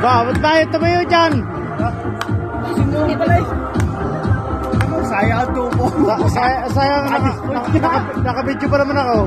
Ba, ba't tayo tumayo dyan? Sinungi pala eh. Sayang ang tubo. Sayang, sayang, nakabidyo pa naman ako.